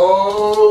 Oh.